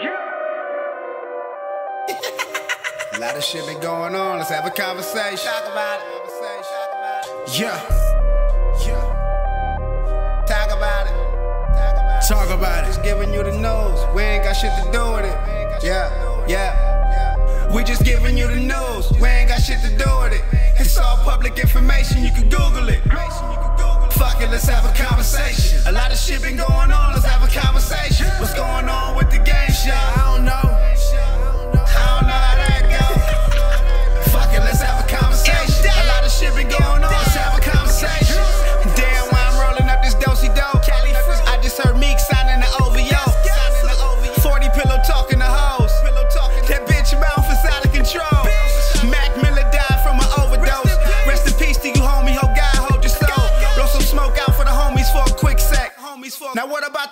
A lot of shit been going on. Let's have a conversation. Talk about it. Yeah. Yeah. Talk about it. Talk about it. Just giving you the news. We ain't got shit to do with it. Yeah. Yeah. We just giving you the news. We ain't got shit to do with it. It's all public information. You can Google it. Fuck it, let's have a conversation. A lot of shit been going on. Let's have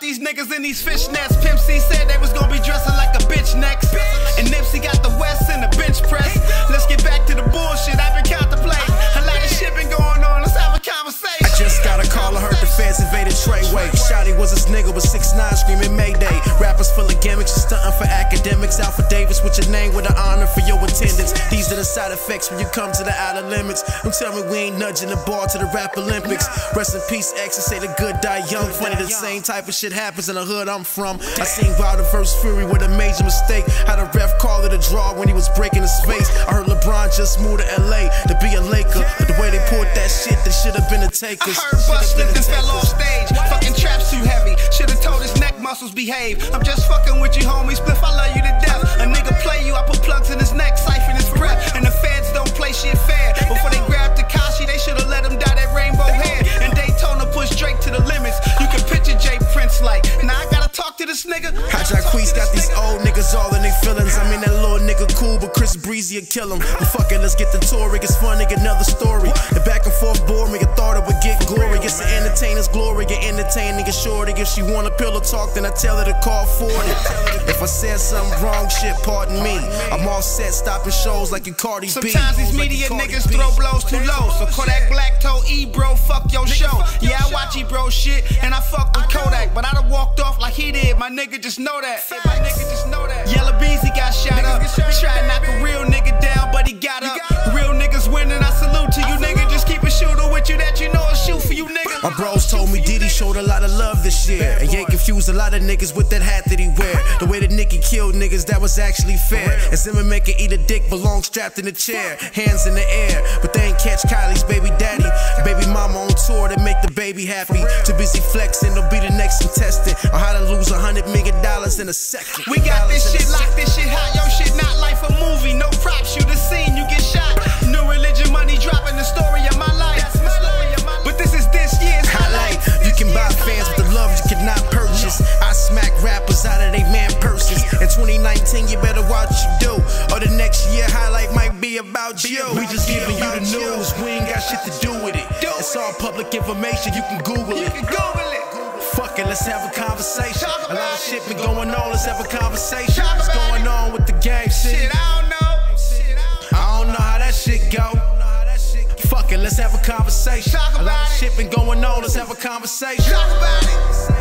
these niggas in these fishnets? Pimp C said they was gonna be dressing like a bitch next. And Nipsey got the West in the bench press. Let's get back to the bullshit I've been contemplating. A lot of shit been going on. Let's have a conversation. I just got a call, I heard the feds invaded Treyway. Shotti was this nigga with 6 9 screaming Mayday. Rappers full of gimmicks, stunting for academics. Alpha Davis with your name with an honor for your attendance. These the side effects when you come to the outer limits. Don't tell me we ain't nudging the ball to the rap Olympics. Rest in peace, X, and say the good die young. Funny, the same type of shit happens in the hood I'm from. I seen Wilder vs. Fury with a major mistake. Had a ref call it a draw when he was breaking his face. I heard LeBron just moved to LA to be a Laker. But the way they poured that shit, they should have been a I takers. heard Bus slipped and fell off stage. Fucking traps too heavy. Should've told his neck muscles behave. I'm just fucking with you, homie. Spliff, I love you to niggas all in their feelings. I mean, that little nigga cool, but Chris Breezy will kill him. But fuck it, let's get the tour. It's fun, nigga, another story. The back and forth bore me, I thought it would get glory. It's the entertainer's glory, get entertaining, get shorty. If she want a pillow talk, then I tell her to call 40. If I said something wrong, shit, pardon me. I'm all set, stopping shows like you Cardi B. Sometimes these media Cardi niggas throw blows too low. So Kodak Black told E bro, fuck your show. Yeah, I watch E bro shit and I fuck with Kodak. But I done walked off like he did. My nigga just know that. My nigga just know Shot up. Told me Diddy showed a lot of love this year. And yeah, confused a lot of niggas with that hat that he wear. The way that Nicki killed niggas, that was actually fair. And Zimmerman make her eat a dick, but long strapped in a chair. Hands in the air, but they ain't catch Kylie's baby daddy. Baby mama on tour to make the baby happy. Too busy flexing, they'll be the next contestant. On how to lose a hundred million dollars in a second. We got this shit locked, this shit hot. Yo, shit not like a movie. No with the love you cannot purchase. I smack rappers out of they man purses. In 2019, you better watch you do. Or the next year, highlight might be about you. We just giving you the news. We ain't got shit to do with it. It's all public information. You can Google it. can Google it. Fuck it, let's have a conversation. A lot of shit been going on. Let's have a conversation. What's going on with the game shit? I don't know. I don't know how that shit go. Fuck it, let's have a conversation. A lot about of it. shit been going on. Let's have a conversation. Talk about it.